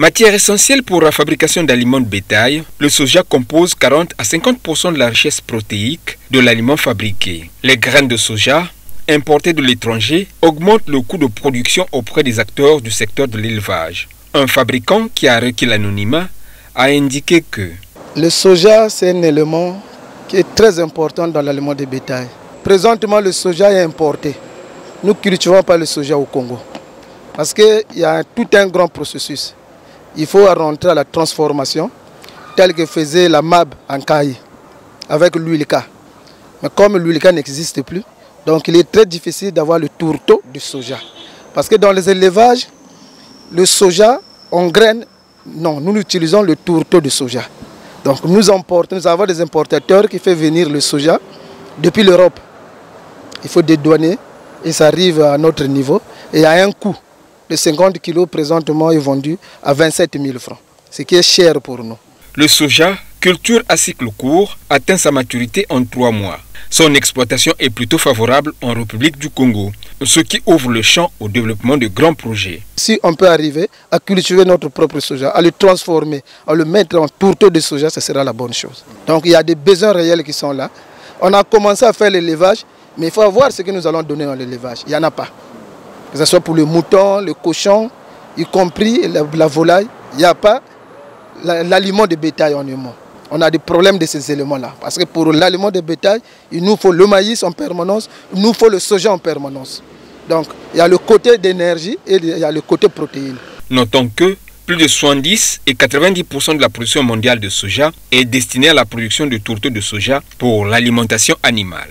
Matière essentielle pour la fabrication d'aliments de bétail, le soja compose 40 à 50% de la richesse protéique de l'aliment fabriqué. Les graines de soja, importées de l'étranger, augmentent le coût de production auprès des acteurs du secteur de l'élevage. Un fabricant qui a requis l'anonymat a indiqué que le soja, c'est un élément qui est très important dans l'aliment de bétail. Présentement, le soja est importé. Nous ne cultivons pas le soja au Congo. Parce qu'il y a tout un grand processus. Il faut rentrer à la transformation, telle que faisait la MAB en Caille, avec l'huilka. Mais comme l'huilka n'existe plus, donc il est très difficile d'avoir le tourteau du soja. Parce que dans les élevages, le soja, on graine, non, nous utilisons le tourteau de soja. Donc nous importons, nous avons des importateurs qui font venir le soja depuis l'Europe. Il faut dédouaner et ça arrive à notre niveau et à un coût de 50 kg présentement est vendu à 27 000 francs, ce qui est cher pour nous. Le soja, culture à cycle court, atteint sa maturité en trois mois. Son exploitation est plutôt favorable en République du Congo, ce qui ouvre le champ au développement de grands projets. Si on peut arriver à cultiver notre propre soja, à le transformer, à le mettre en tourteau de soja, ce sera la bonne chose. Donc il y a des besoins réels qui sont là. On a commencé à faire l'élevage, mais il faut voir ce que nous allons donner dans l'élevage. Il n'y en a pas. Que ce soit pour le mouton, le cochon, y compris la, volaille, il n'y a pas l'aliment de bétail en humain. On a des problèmes de ces éléments-là. Parce que pour l'aliment de bétail, il nous faut le maïs en permanence, il nous faut le soja en permanence. Donc, il y a le côté d'énergie et il y a le côté protéine. Notons que plus de 70 et 90% de la production mondiale de soja est destinée à la production de tourteaux de soja pour l'alimentation animale.